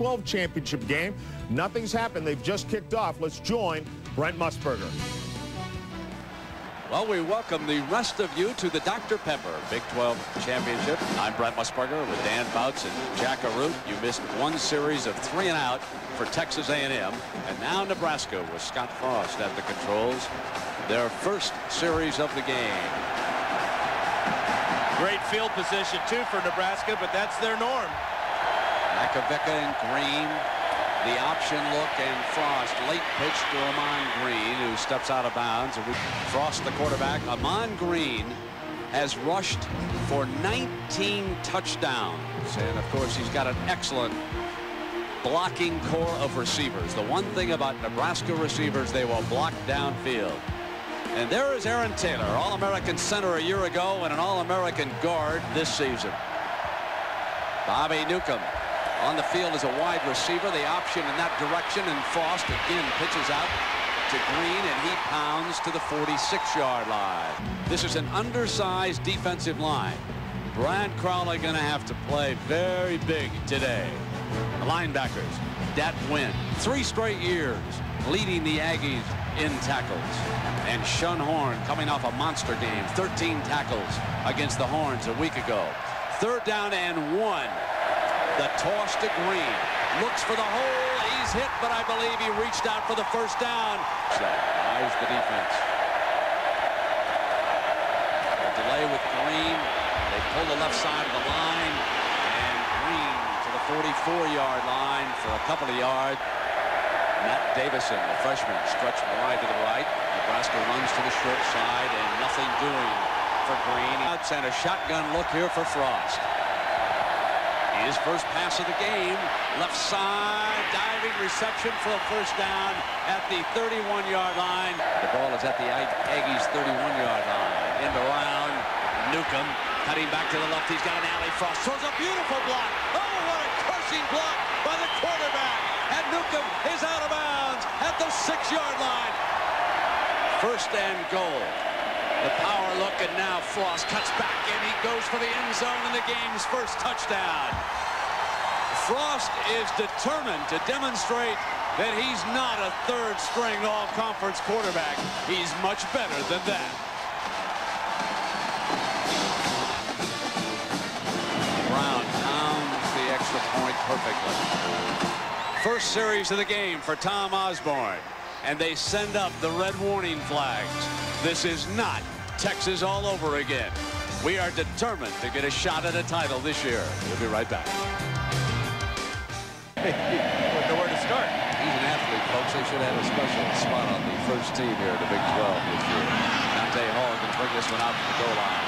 Pac-12 championship game. Nothing's happened. They've just kicked off. Let's join Brent Musburger. Well, we welcome the rest of you to the Dr. Pepper Big 12 Championship. I'm Brent Musburger with Dan Fouts and Jack Arute. You missed one series of three and out for Texas A&M. And now Nebraska with Scott Frost at the controls. Their first series of the game. Great field position, too, for Nebraska, but that's their norm. Makovicka and Green. The option look and Frost late pitch to Ahman Green who steps out of bounds. Frost the quarterback. Ahman Green has rushed for 19 touchdowns. And of course he's got an excellent blocking core of receivers. The one thing about Nebraska receivers they will block downfield. And there is Aaron Taylor All-American center a year ago and an All-American guard this season. Bobby Newcomb on the field is a wide receiver. The option in that direction, and Frost again pitches out to Green, and he pounds to the 46-yard line. This is an undersized defensive line. Brad Crowley going to have to play very big today. The linebackers, Dat Nguyen. three straight years leading the Aggies in tackles. And Shun Horn coming off a monster game, 13 tackles against the Horns a week ago. Third down and one. The toss to Green. Looks for the hole. He's hit, but I believe he reached out for the first down. So, eyes the defense. A delay with Green. They pull the left side of the line. And Green to the 44-yard line for a couple of yards. Matt Davison, the freshman, stretched wide to the right. Nebraska runs to the short side, and nothing doing for Green. And a shotgun look here for Frost. His first pass of the game, left side, diving reception for a first down at the 31-yard line. The ball is at the Aggies' 31-yard line. End around, Newcomb cutting back to the left. He's got an alley. Frost throws a beautiful block. Oh, what a crushing block by the quarterback. And Newcomb is out of bounds at the six-yard line. First and goal. The power look, and now Frost cuts back, and he goes for the end zone in the game's first touchdown. Frost is determined to demonstrate that he's not a third-string all-conference quarterback. He's much better than that. Brown pounds the extra point perfectly. First series of the game for Tom Osborne, and they send up the red warning flags. This is not Texas all over again. We are determined to get a shot at a title this year. We'll be right back. Nowhere to start. He's an athlete, folks. They should have a special spot on the first team here at the Big 12 this year. Dante Hall can bring this one out to the goal line.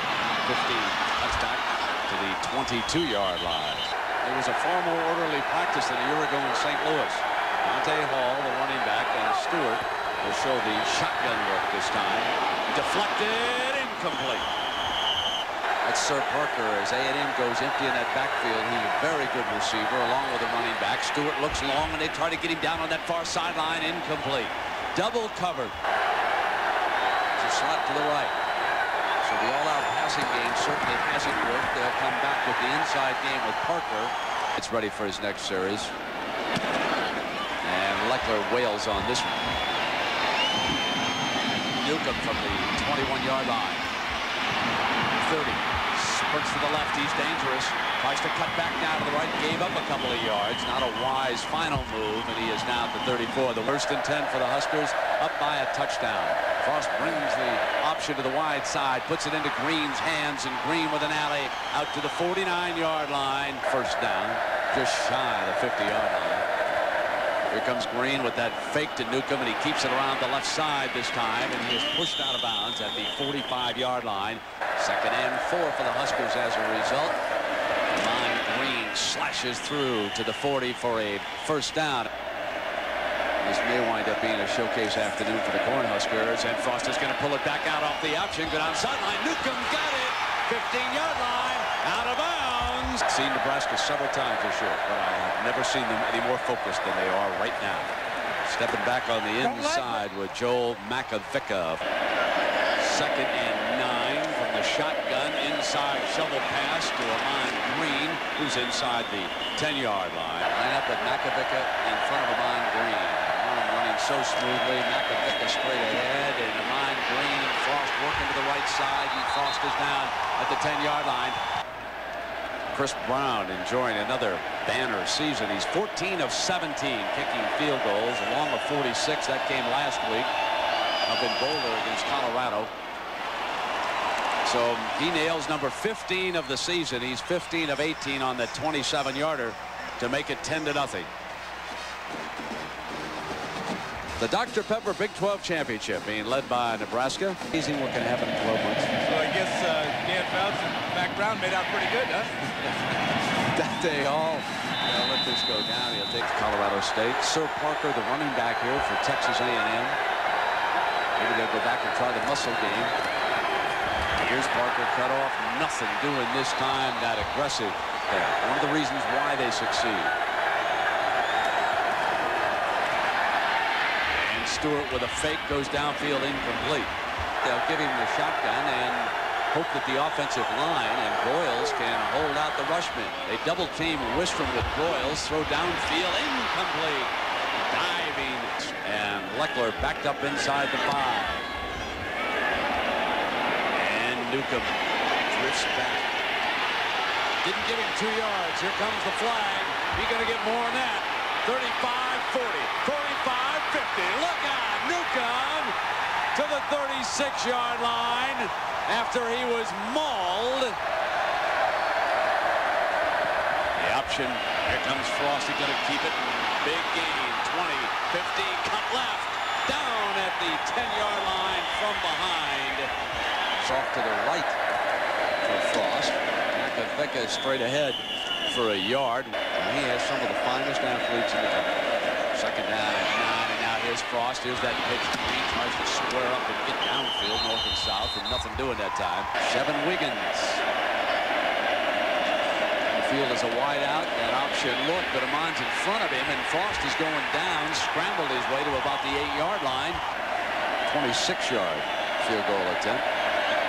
15 cuts back to the 22-yard line. It was a far more orderly practice than a year ago in St. Louis. Dante Hall, the running back, and Stewart will show the shotgun work this time. Deflected, incomplete. That's Sirr Parker as A&M goes empty in that backfield. He's a very good receiver along with the running back. Stewart looks long and they try to get him down on that far sideline. Incomplete. Double covered. It's a slot to the right. So the all-out passing game certainly hasn't worked. They'll come back with the inside game with Parker. It's ready for his next series. And Leckler wails on this one. Newcomb from the 21-yard line. 30. Sprints to the left. He's dangerous. Tries to cut back now to the right. Gave up a couple of yards. Not a wise final move, and he is now at the 34. The worst and 10 for the Huskers. Up by a touchdown. Frost brings the option to the wide side. Puts it into Green's hands, and Green with an alley out to the 49-yard line. First down. Just shy of the 50-yard line. Here comes Green with that fake to Newcomb, and he keeps it around the left side this time, and he is pushed out of bounds at the 45-yard line. Second and four for the Huskers as a result. Line Green slashes through to the 40 for a first down. This may wind up being a showcase afternoon for the Cornhuskers, and Frost is going to pull it back out off the option. Go down sideline. Newcomb got it. 15-yard line. Out of bounds. Seen Nebraska several times this year, but I have never seen them any more focused than they are right now. Stepping back on the inside with Joel Makovicka. Second and nine from the shotgun inside shovel pass to Ahman Green, who's inside the 10-yard line. Line up that, but Makovicka in front of Ahman Green. Ahman running so smoothly. Makovicka straight ahead, and Ahman Green. Frost working to the right side, and Frost is down at the 10-yard line. Kris Brown enjoying another banner season. He's 14 of 17 kicking field goals, along with 46. That came last week up in Boulder against Colorado. So he nails number 15 of the season. He's 15 of 18 on the 27-yarder to make it 10 to nothing. The Dr. Pepper Big 12 Championship being led by Nebraska. Easy what can happen in 12 months. So I guess uh, Fouts and Mack Brown made out pretty good, huh? Dante Hall. They'll let this go down. He'll take Colorado State. Sirr Parker, the running back here for Texas A&M. Maybe they'll go back and try the muscle game. Here's Parker cut off. Nothing doing this time that aggressive. There. One of the reasons why they succeed. And Stewart with a fake goes downfield incomplete. They'll give him the shotgun and hope that the offensive line and Broyles can hold out the rushman. They double team Wistrom with Broyles, throw downfield, incomplete. Diving, and Leckler backed up inside the five. And Newcomb drifts back. Didn't give him two yards. Here comes the flag. He's going to get more than that. 35, 40, 45, 50. Look out, Newcomb to the 36-yard line after he was mauled. The option. Here comes Frost. He's going to keep it. Big gain. 20, 50, cut left. Down at the 10-yard line from behind. It's off to the right for Frost. Makovicka straight ahead for a yard. And He has some of the finest athletes in the country. Second down and nine, and now here's Frost. Here's that pitch. He tries to square up and get downfield north and south, and nothing doing that time. Shevin Wiggins. The field is a wide out. That option look, but Ahman's in front of him, and Frost is going down, scrambled his way to about the eight-yard line. 26-yard field goal attempt.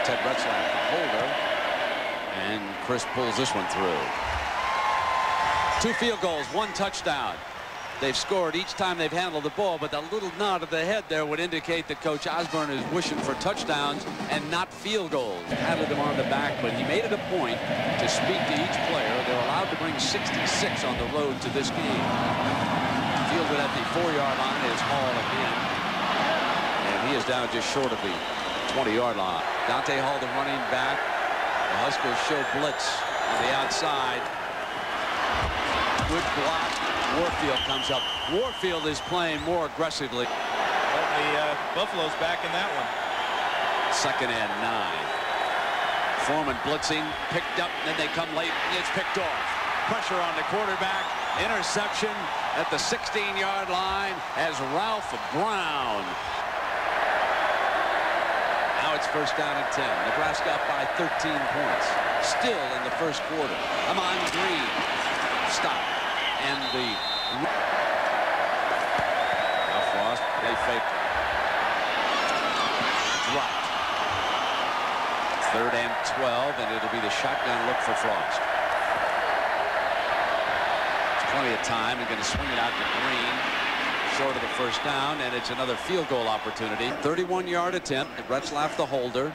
Ted Retzlaff, the holder, and Kris pulls this one through. Two field goals, one touchdown. They've scored each time they've handled the ball, but the little nod of the head there would indicate that Coach Osborne is wishing for touchdowns and not field goals. Patted them on the back, but he made it a point to speak to each player. They're allowed to bring 66 on the road to this game. Fielded at the four-yard line is Hall again. And he is down just short of the 20-yard line. Dante Hall, the running back. The Huskers show blitz on the outside. Good block. Warfield comes up. Warfield is playing more aggressively. Well, the uh, Buffalo's back in that one. Second and nine. Foreman blitzing, picked up, and then they come late, and it's picked off. Pressure on the quarterback. Interception at the 16-yard line as Ralph Brown. Now it's first down and 10. Nebraska up by 13 points. Still in the first quarter. Ahman Green. Stop. And the... Now Frost, they fake. Third and 12, and it'll be the shotgun look for Frost. It's plenty of time. They're going to swing it out to Green. Short of the first down, and it's another field goal opportunity. 31-yard attempt. Retzlaff the holder.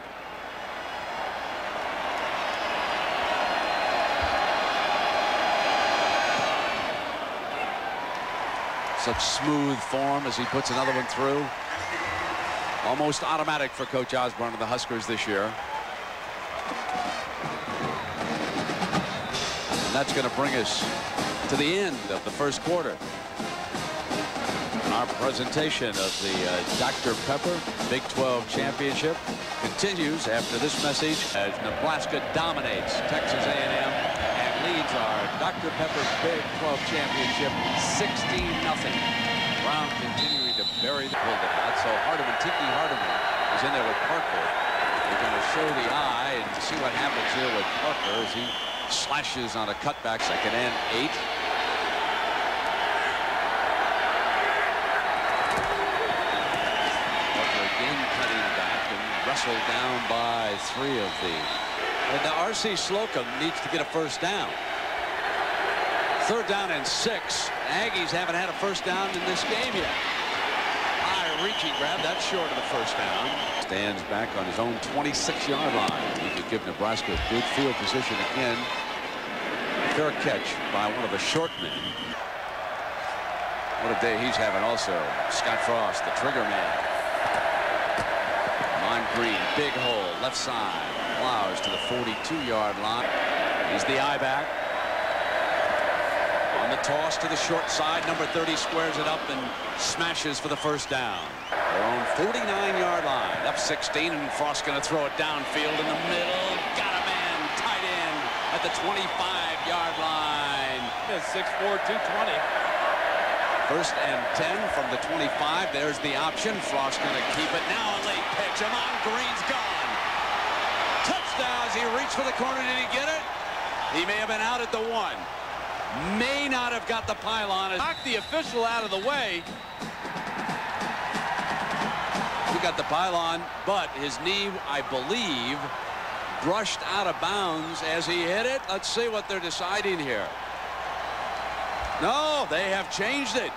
Such smooth form as he puts another one through. Almost automatic for Coach Osborne and the Huskers this year. And that's going to bring us to the end of the first quarter. Our presentation of the uh, Dr. Pepper Big 12 Championship continues after this message as Nebraska dominates Texas A&M Dr. Pepper Big 12 Championship 16 nothing. Brown continuing to bury the it out. So Hardeman, Tiki Hardeman is in there with Parker. They're going to show the eye and see what happens here with Parker as he slashes on a cutback second and eight. Parker again cutting back and wrestled down by three of the. And the R.C. Slocum needs to get a first down. Third down and six. Aggies haven't had a first down in this game yet. High reaching grab. That's short of the first down. Stands back on his own 26-yard line. He could give Nebraska a good field position again. Fair catch by one of the short men. What a day he's having also. Scott Frost, the trigger man. Mon Green, big hole, left side. Flowers to the 42-yard line. He's the eye back. On the toss to the short side, number 30 squares it up and smashes for the first down. Their own 49-yard line, up 16, and Frost going to throw it downfield in the middle. Got a man, tight end at the 25-yard line. 6'4", 220. First and 10 from the 25. There's the option. Frost going to keep it. Now a late pitch. Ahman Green's gone. Touchdown as he reached for the corner. Did he get it? He may have been out at the one. May not have got the pylon. Knocked the official out of the way. He got the pylon, but his knee, I believe, brushed out of bounds as he hit it. Let's see what they're deciding here. No, they have changed it.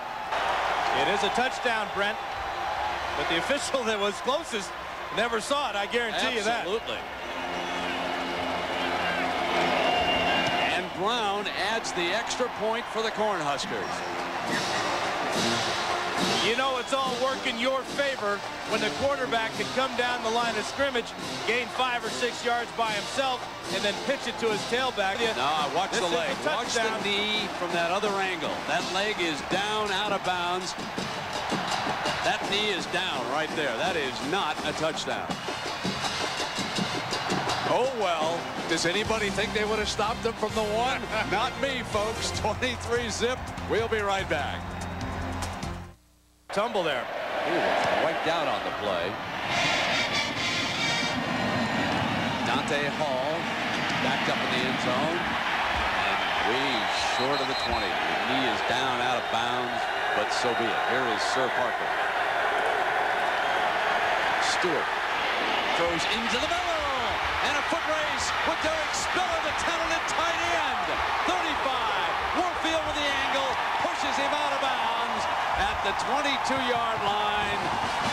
It is a touchdown, Brent. But the official that was closest never saw it. I guarantee you that. Absolutely. And Brown adds the extra point for the Cornhuskers. You know it's all working in your favor when the quarterback can come down the line of scrimmage, gain five or six yards by himself, and then pitch it to his tailback. No, watch This the leg. Watch the knee from that other angle. That leg is down out of bounds. That knee is down right there. That is not a touchdown. Oh, well. Does anybody think they would have stopped him from the one? not me, folks. 23 zip. We'll be right back. Tumble there. He was wiped out on the play. Dante Hall backed up in the end zone. And way short of the 20. The knee is down out of bounds, but so be it. Here is Sirr Parker. Stewart throws into the middle. With Derek Spiller, the talented tight end. 35. Warfield with the angle. Pushes him out of bounds at the 22-yard line.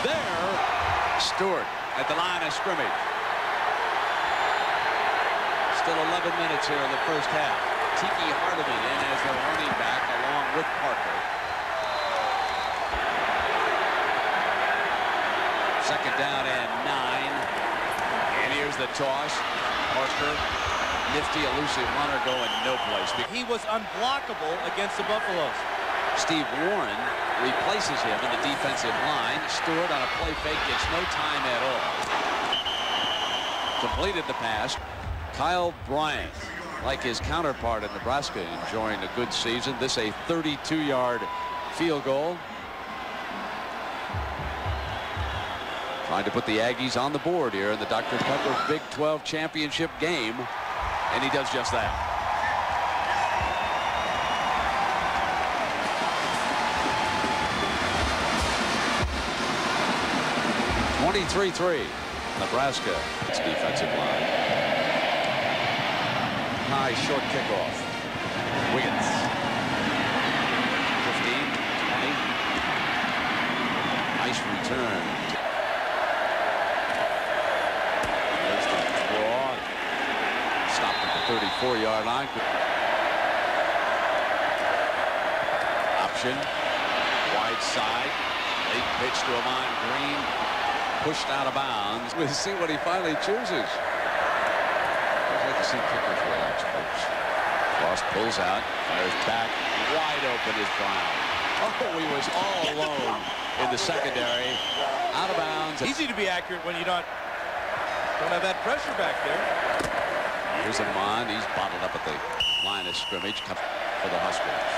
There, Stewart at the line of scrimmage. Still 11 minutes here in the first half. Tiki Hardiman in as the running back along with Parker. Second down and nine. And here's the toss. Parker, nifty, elusive runner going no place. He was unblockable against the Buffaloes. Steve Warren replaces him in the defensive line. Stewart on a play fake gets no time at all. Completed the pass. Kyle Bryant, like his counterpart in Nebraska, enjoying a good season. This a 32-yard field goal. Trying to put the Aggies on the board here in the Dr. Pepper Big 12 championship game. And he does just that. Twenty-three three. Nebraska. It's defensive line. High short kickoff. Wiggins. 15, 20. Nice return. There's the draw. Stopped at the 34-yard line. Option. Wide side. Late pitch to Ahman Green. Pushed out of bounds. We'll see what he finally chooses. I'd like to see kickers relax, folks. Frost pulls out, fires back. Wide open is Brown. Oh, he was all alone in the secondary. Out of bounds. Easy to be accurate when you don't, don't have that pressure back there. Here's Ahman. He's bottled up at the line of scrimmage. For the Huskers.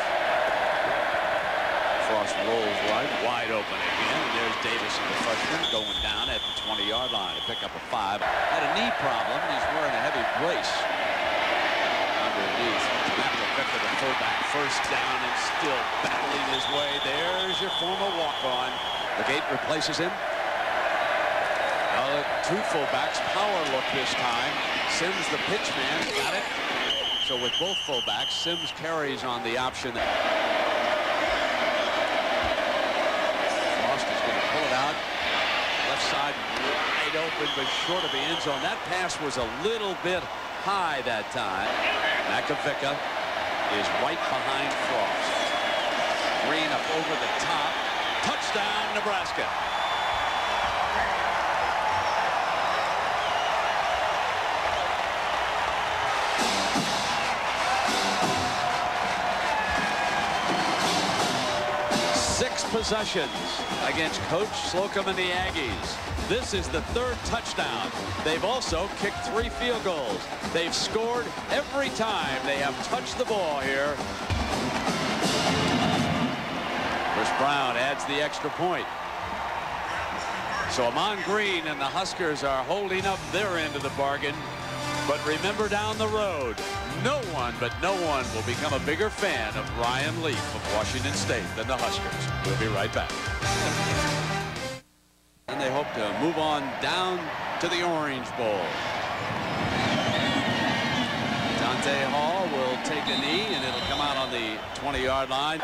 Frost rolls right, wide open again. And there's Davis, the freshman, going down at the 20-yard line to pick up a five. Had a knee problem. He's wearing a heavy brace underneath. Michael Vicker, the fullback, first down and still battling his way. There's your former walk-on. The gate replaces him. Now, two fullbacks, power look this time. Sims, the pitch man, got it. So with both fullbacks, Sims carries on the option. Frost is going to pull it out. Left side wide open, but short of the end zone. That pass was a little bit high that time. Makovicka is right behind Frost. Green up over the top. Touchdown, Nebraska. Possessions against Coach Slocum and the Aggies. This is the third touchdown. They've also kicked three field goals. They've scored every time they have touched the ball here. Kris Brown adds the extra point. So Ahman Green and the Huskers are holding up their end of the bargain. But remember down the road, no one but no one will become a bigger fan of Ryan Leaf of Washington State than the Huskers. We'll be right back. And they hope to move on down to the Orange Bowl. Dante Hall will take a knee and it'll come out on the 20-yard line.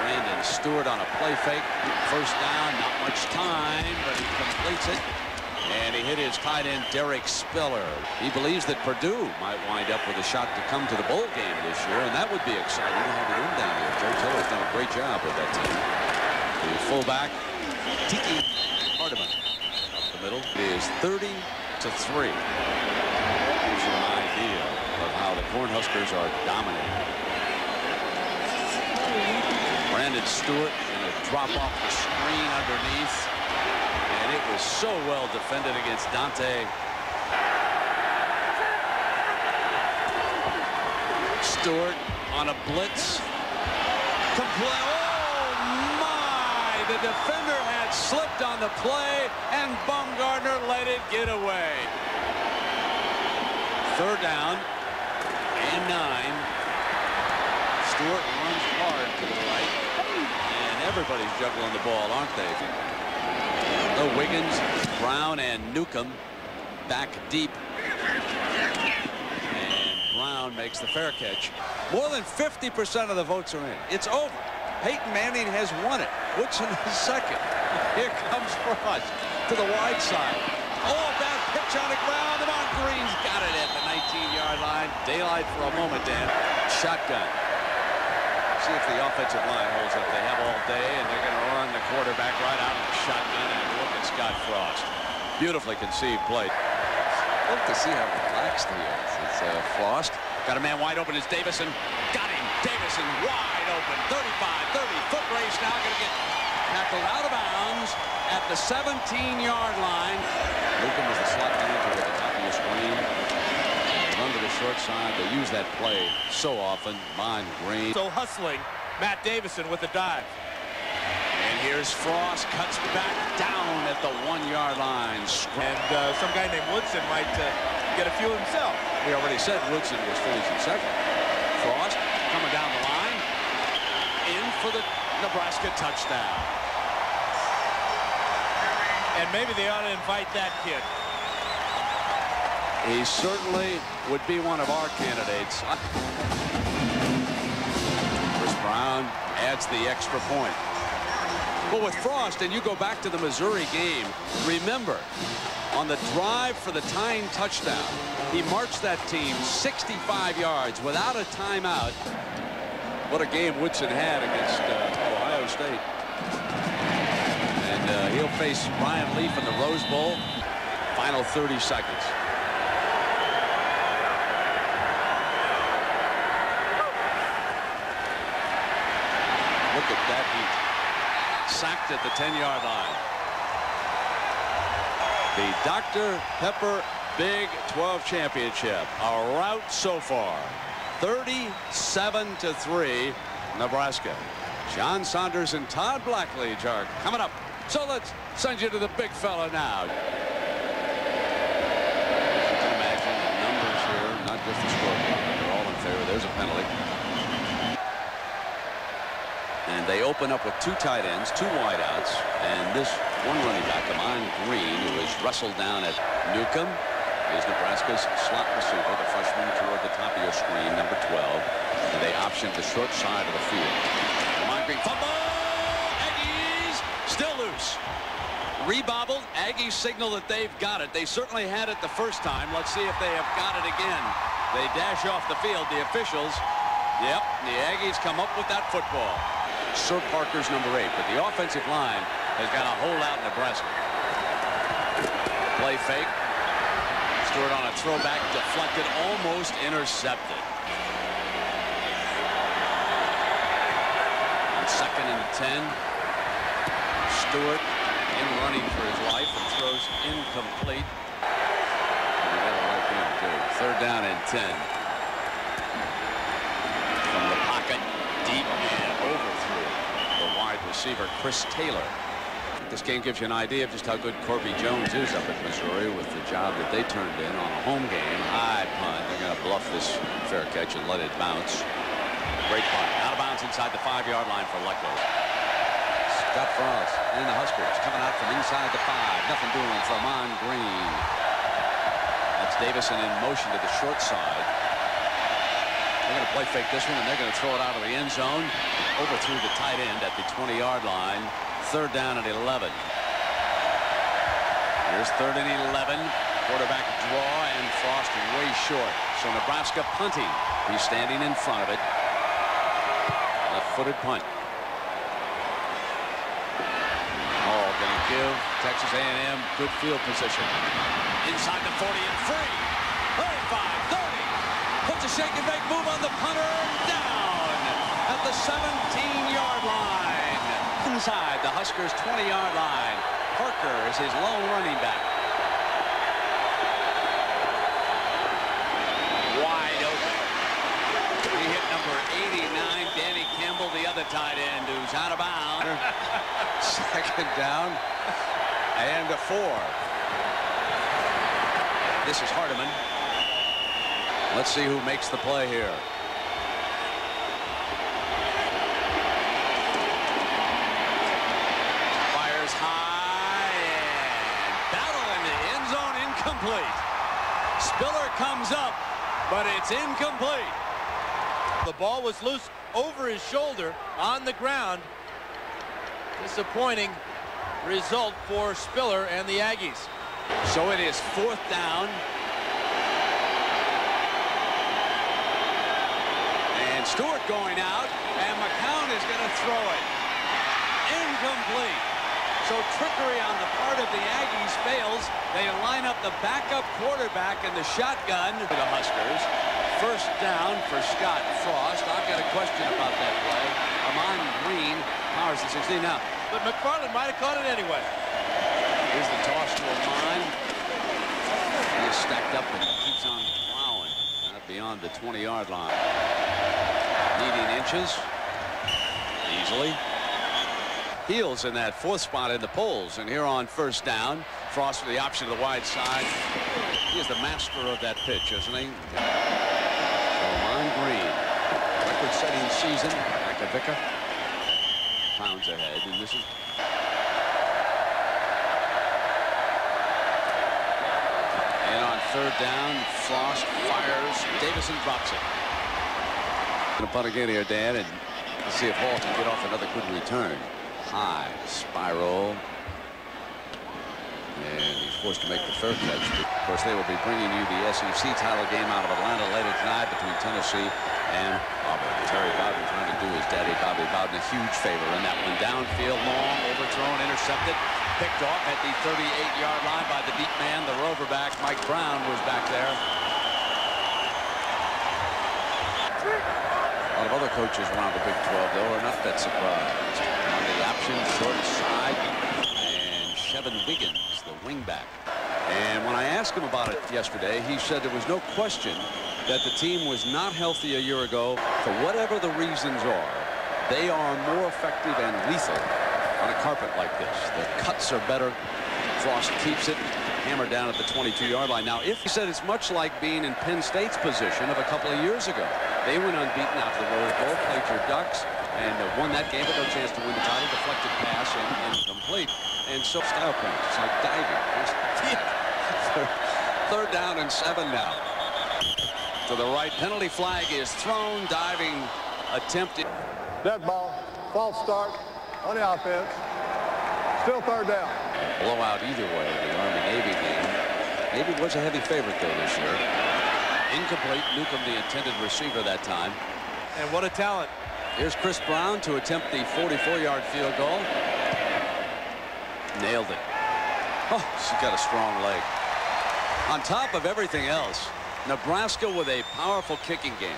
Brandon Stewart on a play fake. First down, not much time, but he completes it. And he hit his tight end, Derek Spiller. He believes that Purdue might wind up with a shot to come to the bowl game this year, and that would be exciting to have it down here. Joe Tiller's done a great job with that team. The fullback, Tiki Hardiman, up the middle. It is 30 to 3. Gives you an idea of how the Cornhuskers are dominating. Brandon Stewart going to drop off the screen underneath. It was so well defended against Dante. Stewart on a blitz. Oh, my! The defender had slipped on the play, and Baumgartner let it get away. Third down and nine. Stewart runs hard to the right. And everybody's juggling the ball, aren't they? Wiggins, Brown, and Newcomb back deep. And Brown makes the fair catch. More than 50% of the votes are in. It's over. Peyton Manning has won it. Woodson is second. Here comes Frost to the wide side. Oh, bad pitch on the ground. Ahman Green's got it at the 19-yard line. Daylight for a moment, Dan. Shotgun. See if the offensive line holds up. They have all day, and they're going to run the quarterback right out of the shotgun. And look at Scott Frost. Beautifully conceived play. Love to see how relaxed he is. It's uh, Frost. Got a man wide open. It's Davison. Got him. Davison wide open. 35, 30 foot race now. Going to get tackled out of bounds at the 17-yard line. Newcomb is the slot manager at the top of your screen. Run to the short side. They use that play so often. Mine Green. So hustling. Matt Davison with the dive. Here's Frost. Cuts back down at the one-yard line. And uh, some guy named Woodson might uh, get a few himself. We already said Woodson was finishing second. Frost coming down the line. In for the Nebraska touchdown. And maybe they ought to invite that kid. He certainly would be one of our candidates. Kris Brown adds the extra point. But with Frost, and you go back to the Missouri game, remember, on the drive for the tying touchdown, he marched that team 65 yards without a timeout. What a game Woodson had against uh, Ohio State. And uh, he'll face Ryan Leaf in the Rose Bowl. Final 30 seconds. Look at that heat. Sacked at the 10-yard line. The Dr. Pepper Big 12 Championship. A rout so far. 37 to 3 Nebraska. John Saunders and Todd Blackledge are coming up. So let's send you to the big fella now. You can imagine the numbers here, not just the scoreboard. They're all in favor. There's a penalty. And they open up with two tight ends, two wideouts, and this one running back, Ahman Green, who was wrestled down at Newcomb. is Nebraska's slot receiver, the freshman toward the top of your screen, number 12. And they optioned the short side of the field. Lamont Green fumble! Aggies still loose. Rebobbled. Aggies signal that they've got it. They certainly had it the first time. Let's see if they have got it again. They dash off the field. The officials. Yep, the Aggies come up with that football. Sirr Parker's number eight, but the offensive line has got a hold out Nebraska. Play fake. Stewart on a throwback, deflected, almost intercepted. On second and 10. Stewart in running for his life and throws incomplete. And. Third down and 10. From the pocket, deep and overthrew the wide receiver, Chris Taylor. This game gives you an idea of just how good Corby Jones is up at Missouri with the job that they turned in on a home game. High punt. They're going to bluff this fair catch and let it bounce. Great punt. Out of bounds inside the five-yard line for Lecco. Scott Frost and the Huskers coming out from inside the five. Nothing doing for Ahman Green. That's Davison in motion to the short side. They're going to play fake this one, and they're going to throw it out of the end zone. Overthrew the tight end at the 20-yard line. Third down at 11. Here's third and 11. Quarterback draw, and Frost way short. So Nebraska punting. He's standing in front of it. Left-footed punt. Hall going to give Texas A&M good field position. Inside the 40 and free. 35, 30. Shake and bake move on the punter. Down at the 17-yard line inside the Huskers 20-yard line. Parker is his lone running back. Wide open. He hit number 89, Danny Campbell, the other tight end, who's out of bounds. Second down and a four. This is Hardiman. Let's see who makes the play here. Fires high and battle into end zone incomplete. Spiller comes up, but it's incomplete. The ball was loose over his shoulder on the ground. Disappointing result for Spiller and the Aggies. So it is fourth down. And Stewart going out, and McCown is going to throw it. Incomplete. So trickery on the part of the Aggies fails. They line up the backup quarterback in the shotgun for the Huskers. First down for Scott Frost. I've got a question about that play. Ahman Green powers the 16 now. But McFarland might have caught it anyway. Here's the toss to Ahman. He is stacked up and keeps on plowing. Not beyond the 20-yard line. Needing inches. Easily heels in that fourth spot in the polls. And here on first down, Frost with the option to the wide side. He is the master of that pitch, isn't he? Ahman Green, record-setting season. Makovicka pounds ahead, and this is. And on third down, Frost fires. Davison drops it. Gonna punt again here, Dan, and see if Hall can get off another good return high spiral. And he's forced to make the third catch. Of course, they will be bringing you the SEC title game out of Atlanta later tonight between Tennessee and Auburn. Terry Bowden trying to do his daddy Bobby Bowden a huge favor in that one. Downfield, long, overthrown, intercepted, picked off at the 38-yard line by the deep man, the rover back. Mike Brown was back there. A lot of other coaches around the Big 12, though, are not that surprised On The option short side. And Shevin Wiggins, the wingback. And when I asked him about it yesterday, he said there was no question that the team was not healthy a year ago. For whatever the reasons are, they are more effective and lethal on a carpet like this. The cuts are better. Frost keeps it hammered down at the 22-yard line. Now, if he said it's much like being in Penn State's position of a couple of years ago. They went unbeaten after the Rose Bowl, played your Ducks, and uh, won that game, but no chance to win the title. Deflected pass and incomplete. And so style points. It's like diving. Third down and seven now. To the right, penalty flag is thrown, diving attempt. Dead ball, false start on the offense. Still third down. Blowout either way, the Army-Navy game. Navy was a heavy favorite, though, this year. Incomplete. Newcomb, the intended receiver that time. And what a talent. Here's Kris Brown to attempt the 44-yard field goal. Nailed it. Oh, she's got a strong leg. On top of everything else, Nebraska with a powerful kicking game.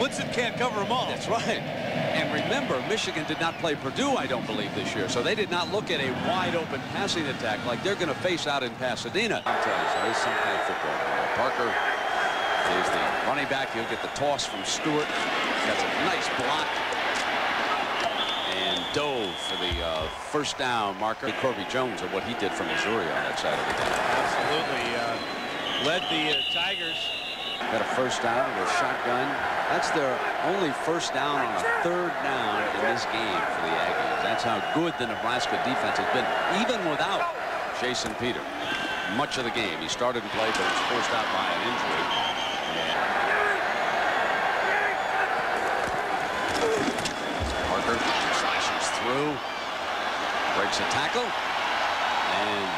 Woodson can't cover them all. That's right. And remember, Michigan did not play Purdue, I don't believe, this year. So they did not look at a wide-open passing attack like they're going to face out in Pasadena. I'm telling you, there's some kind of football. Parker is the running back. He'll get the toss from Stewart. That's a nice block. And dove for the uh, first down marker. Corby Jones of what he did for Missouri on that side of the game. Absolutely. Uh, led the uh, Tigers. Got a first down with a shotgun. That's their only first down on a third down in this game for the Aggies. That's how good the Nebraska defense has been, even without Jason Peter. Much of the game. He started and played, but was forced out by an injury. Parker slashes through, breaks a tackle, and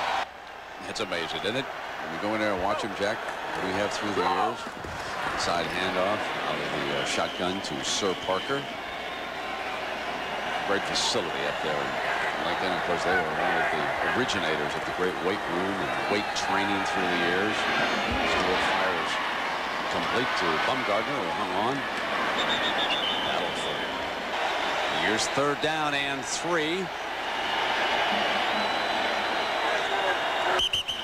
it's amazing, isn't it? When you go in there and watch him, Jack, what do we have through the years? Side handoff out of the uh, shotgun to Sirr Parker. Great facility up there in Lincoln. Of course, they were one of the originators of the great weight room and weight training through the years. Stewart fires complete to Bumgardner, who hung on. Here's third down and three.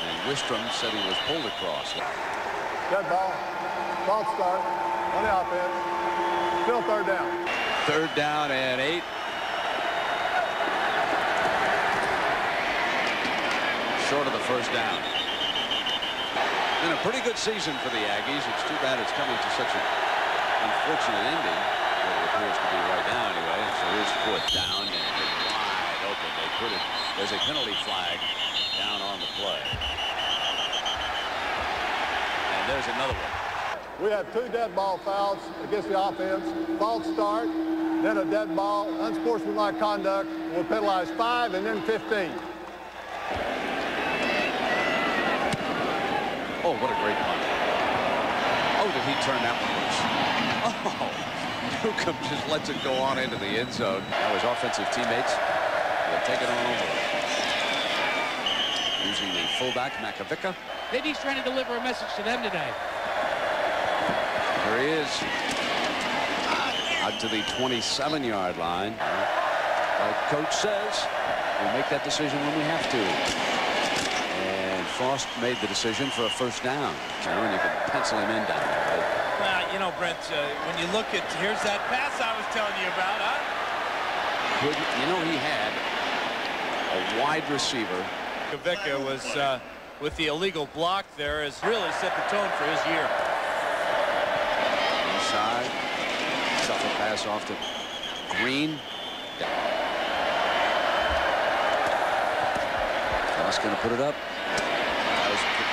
And Wistrom said he was pulled across. Good ball, false start on the offense. Still third down. Third down and eight. Short of the first down. Been a pretty good season for the Aggies. It's too bad it's coming to such an unfortunate ending. What it appears to be right now anyway. So here's fourth down and wide open. They put it. There's a penalty flag down on the play. And there's another one. We have two dead ball fouls against the offense. False start, then a dead ball. Unsportsmanlike conduct We'll penalize five and then 15. Oh, what a great punt. Oh, did he turn that one loose? Oh, Newcomb just lets it go on into the end zone. Now his offensive teammates will take it on over. Using the fullback, Makovicka. Maybe he's trying to deliver a message to them today. Here he is. Out to the 27-yard line. Like coach says, we make that decision when we have to. And Frost made the decision for a first down. Karen, you can pencil him in down there. Right? Well, you know, Brent, uh, when you look at, here's that pass I was telling you about, huh? Good. You know, he had a wide receiver. Kavika was, uh, with the illegal block there, has really set the tone for his year. Inside. Shuffle pass off to Green. Frost going to put it up.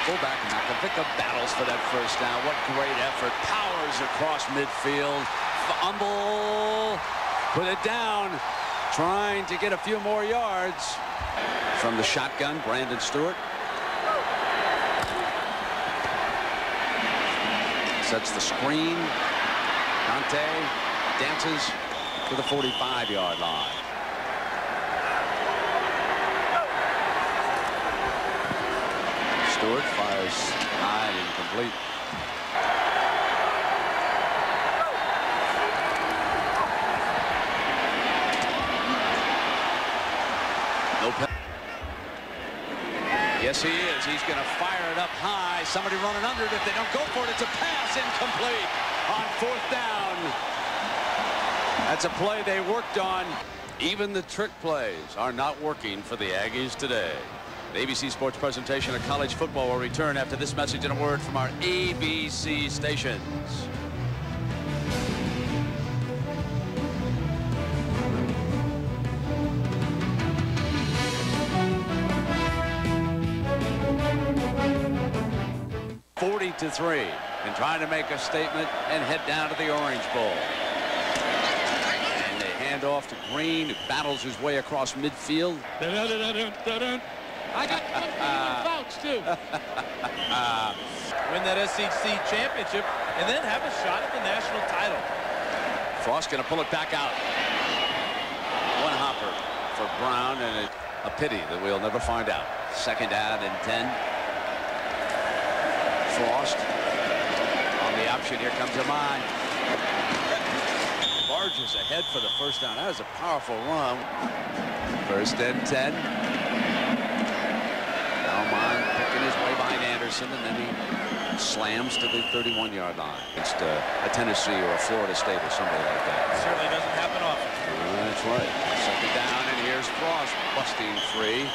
Fullback Makovicka battles for that first down. What great effort. Powers across midfield. Fumble. Put it down. Trying to get a few more yards. From the shotgun, Brandon Stewart. Sets the screen. Dante dances to the 45-yard line. Stewart fires high and incomplete. No Yes, he is. He's going to fire it up high. Somebody running under it. If they don't go for it, it's a pass incomplete on fourth down. That's a play they worked on. Even the trick plays are not working for the Aggies today. The ABC Sports presentation of college football will return after this message and a word from our ABC stations. Forty to three, and trying to make a statement and head down to the Orange Bowl. And they hand off to Green, who battles his way across midfield. I got one Fouts, too. Win that SEC championship and then have a shot at the national title. Frost going to pull it back out. One hopper for Brown and a, a pity that we'll never find out. Second down and 10. Frost on the option. Here comes Ahman. Barges ahead for the first down. That was a powerful run. First and 10. Ahman picking his way behind Anderson and then he slams to the 31 yard line against uh, a Tennessee or a Florida State or somebody like that. Certainly doesn't happen often. That's right. Second down, and here's Frost busting free.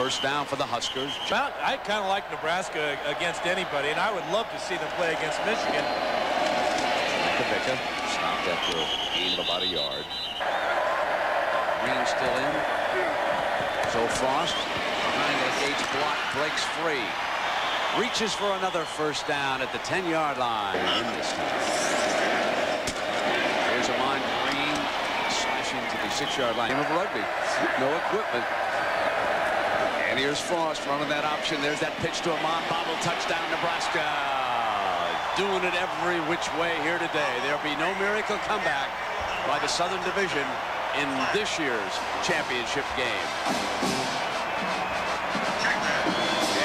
First down for the Huskers. Mount, I kind of like Nebraska against anybody, and I would love to see them play against Michigan. Kavika stopped after a gain of about a yard. Green still in. So Frost behind a Gates block breaks free. Reaches for another first down at the 10-yard line. In this time. Here's Ahman Green slashing to the six-yard line. Game of rugby. No equipment. And here's Frost running that option. There's that pitch to Ahman. Bobble touchdown Nebraska. Doing it every which way here today. There'll be no miracle comeback by the Southern Division in this year's championship game.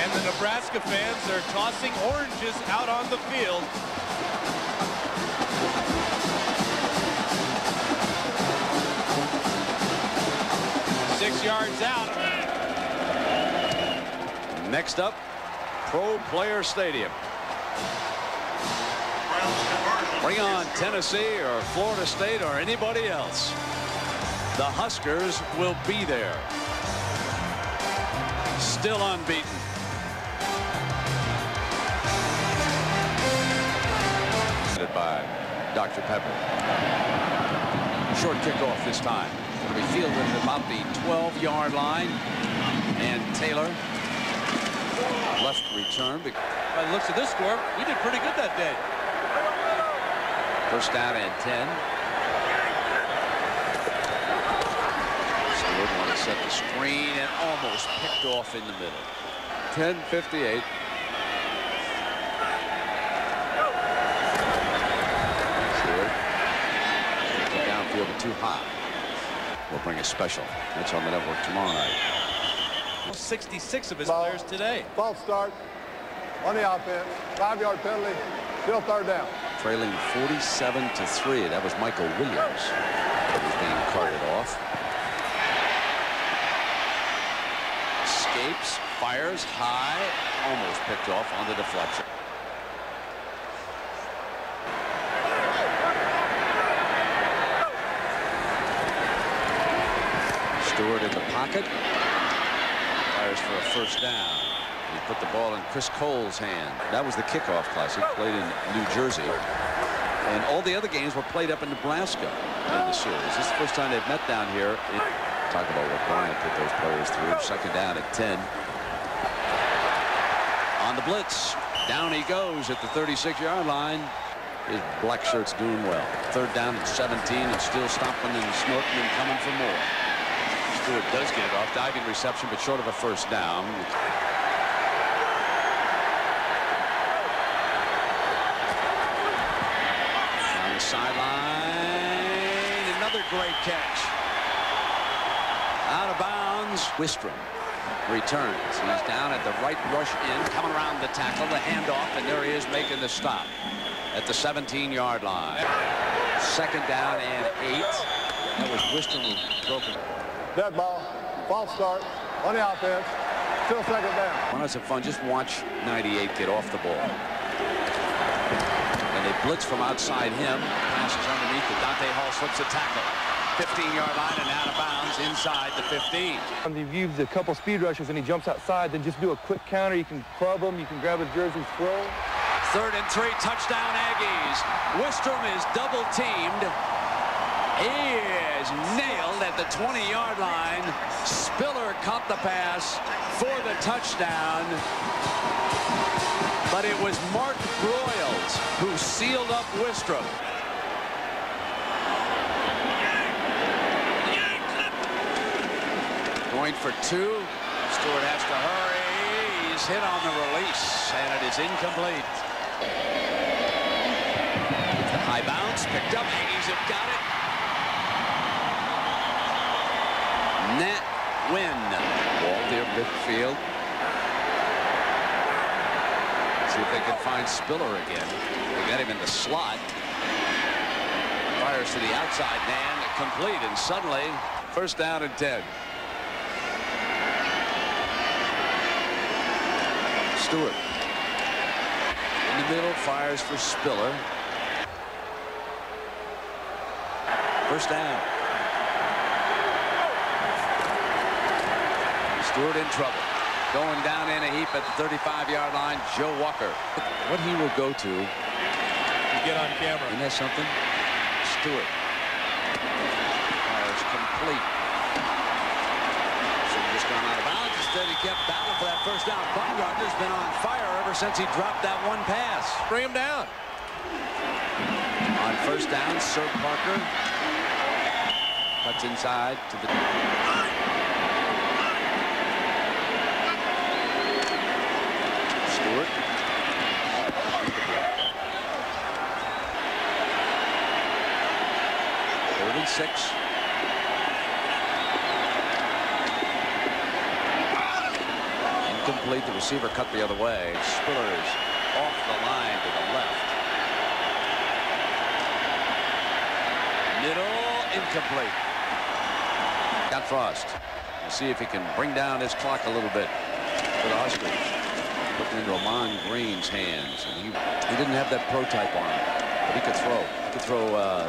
And the Nebraska fans are tossing oranges out on the field. Six yards out. Next up, Pro Player Stadium. Bring on Tennessee or Florida State or anybody else. The Huskers will be there. Still unbeaten. By Dr. Pepper. Short kickoff this time. It'll be fielded at about the 12-yard line. And Taylor left return. By the looks of this score, we did pretty good that day. First down and 10. Stewart want to set the screen and almost picked off in the middle. 10-58. Stewart. Downfield too high. We'll bring a special. That's on the network tomorrow night. 66 of his Ball. players today. False start on the offense. Five-yard penalty. Still third down. Trailing 47 to 3. That was Michael Williams. That was being carted off. Escapes, fires high, almost picked off on the deflection. Stewart in the pocket. Fires for a first down. He put the ball in Chris Cole's hand. That was the kickoff classic played in New Jersey. And all the other games were played up in Nebraska in the series. This is the first time they've met down here. Talk about what Bryant put those players through. Second down at 10. On the blitz. Down he goes at the 36-yard line. His black shirt's doing well. Third down at 17 and still stopping and snorting and coming for more. Stewart does get it off. Diving reception, but short of a first down. On the sideline, another great catch. Out of bounds, Wistrom returns. He's down at the right rush end, coming around the tackle, the handoff, and there he is making the stop at the 17-yard line. Second down and eight. That was Wistrom who broke it. Dead ball. False start on the offense. Still second down. When it's fun, just watch 98 get off the ball. And they blitz from outside him. Underneath, but Dante Hall slips a tackle. 15-yard line and out of bounds inside the 15. Um, You've used a couple speed rushes and he jumps outside, then just do a quick counter. You can club him, you can grab his jersey, throw. Third and three, touchdown Aggies. Wistrom is double teamed He is nailed at the 20-yard line. Spiller caught the pass for the touchdown. But it was Mark Broyles who sealed up Wistrom. Going for two. Stewart has to hurry. He's hit on the release, and it is incomplete. The high bounce picked up. Aggies have got it. Net win. Ball near midfield. See if they can find Spiller again. They got him in the slot. Fires to the outside man. Complete. And suddenly, first down and 10. Stewart. In the middle, fires for Spiller. First down. Stewart in trouble. Going down in a heap at the 35-yard line, Joe Walker. What he will go to. You get on camera. Isn't that something? Stewart. Fires complete. Should have just gone out of bounds. Instead, he kept battling for that first down. Baumgartner's been on fire ever since he dropped that one pass. Bring him down. On first down, Sirr Parker cuts inside to the. Stewart. Third and six. Incomplete. The receiver cut the other way. Spiller's off the line to the left. Middle, incomplete. Got Frost. We'll see if he can bring down his clock a little bit for the Huskers. Put it into Ahman Green's hands. And he, he didn't have that prototype arm, but he could throw. He could throw uh,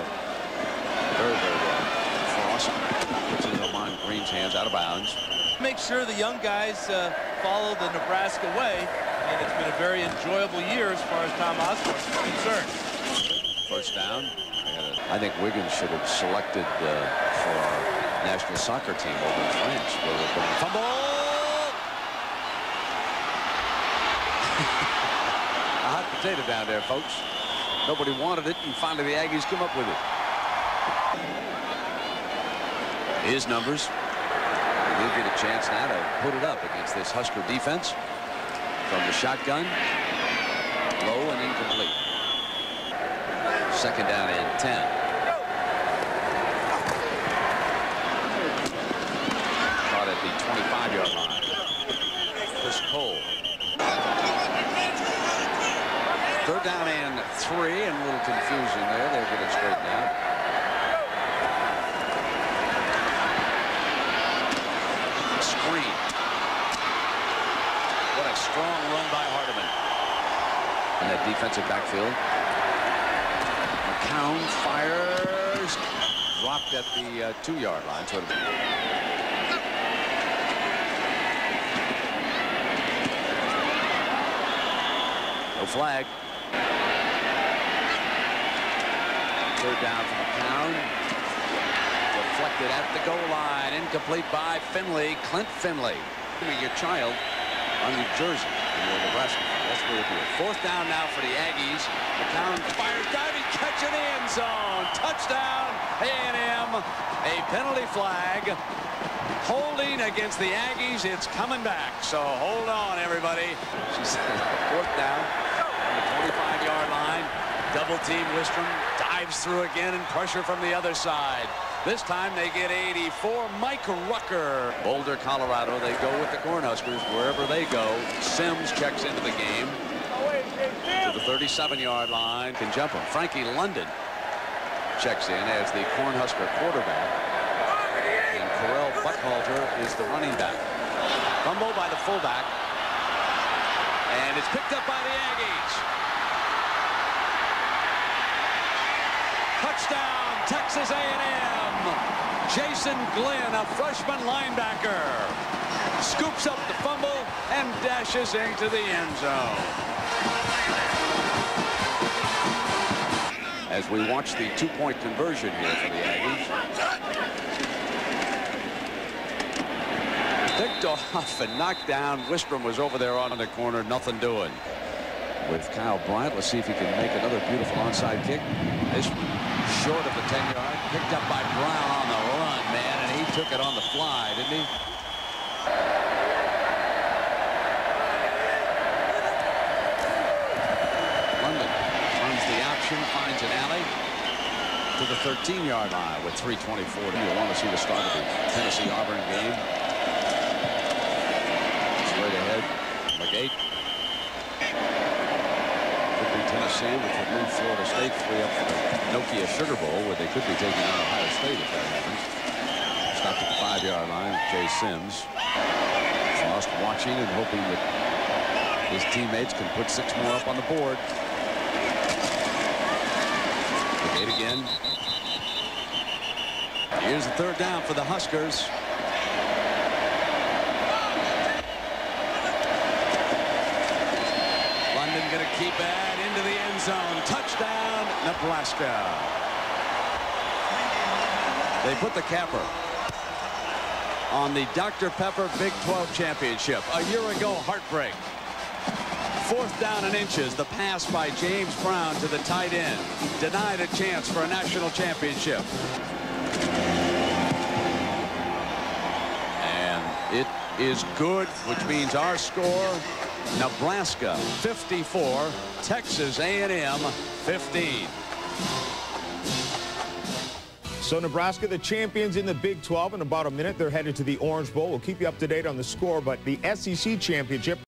very, very well. Frost puts it in Ahman Green's hands, out of bounds. Make sure the young guys uh, follow the Nebraska way, and it's been a very enjoyable year as far as Tom Osborne is concerned. First down. I think Wiggins should have selected uh, for our national soccer team over in France. Where we're going. Fumble! A hot potato down there, folks. Nobody wanted it, and finally the Aggies come up with it. His numbers. He'll get a chance now to put it up against this Husker defense. From the shotgun. Low and incomplete. Second down and 10. Caught at the 25-yard line. Chris Cole. Third down and three, and a little confusion there. They'll get it straightened out. Screen. What a strong run by Hardiman. In that defensive backfield. McCown fires. Dropped at the uh, two-yard line. So no flag. Third down for McCown. Deflected at the goal line. Incomplete by Finley. Clint Finley. Your child on your jersey. your Nebraska. That's really cool. Fourth down now for the Aggies. McCown fires, diving catch in the end zone. Touchdown, A&M. A penalty flag. Holding against the Aggies. It's coming back. So hold on, everybody. She's fourth down on the 25-yard line. Double team Wistrom dives through again and pressure from the other side. This time they get 84. Mike Rucker. Boulder, Colorado. They go with the Cornhuskers wherever they go. Sims checks into the game to the 37-yard line. Can jump him. Frankie London checks in as the Cornhusker quarterback. And Correll Buckhalter is the running back. Fumble by the fullback. And it's picked up by the Aggies. Touchdown, Texas A&M. Jason Glenn, a freshman linebacker, scoops up the fumble and dashes into the end zone. as we watch the two-point conversion here for the Aggies. Picked off and knocked down. Wistrom was over there on the corner, nothing doing. With Kyle Bryant, let's see if he can make another beautiful onside kick. This short of the 10-yard, picked up by Brown on the run, man, and he took it on the fly, didn't he? London runs the option, finds an alley to the 13-yard line with 3:24 to You'll want to see the start of the Tennessee-Auburn game. Straight ahead, McGate. Could be Tennessee, Florida State three up for the Nokia Sugar Bowl, where they could be taking on Ohio State if that happens. Stopped at the five-yard line, Jay Sims. Frost watching and hoping that his teammates can put six more up on the board. Eight again. Here's the third down for the Huskers. London going to keep it into the end zone. Nebraska. They put the capper on the Dr. Pepper Big 12 Championship. A year ago, heartbreak. Fourth down and inches. The pass by James Brown to the tight end. Denied a chance for a national championship. And it is good, which means our score, Nebraska 54, Texas A&M 15. So Nebraska, the champions in the Big 12. In about a minute, they're headed to the Orange Bowl. We'll keep you up to date on the score, but the SEC championship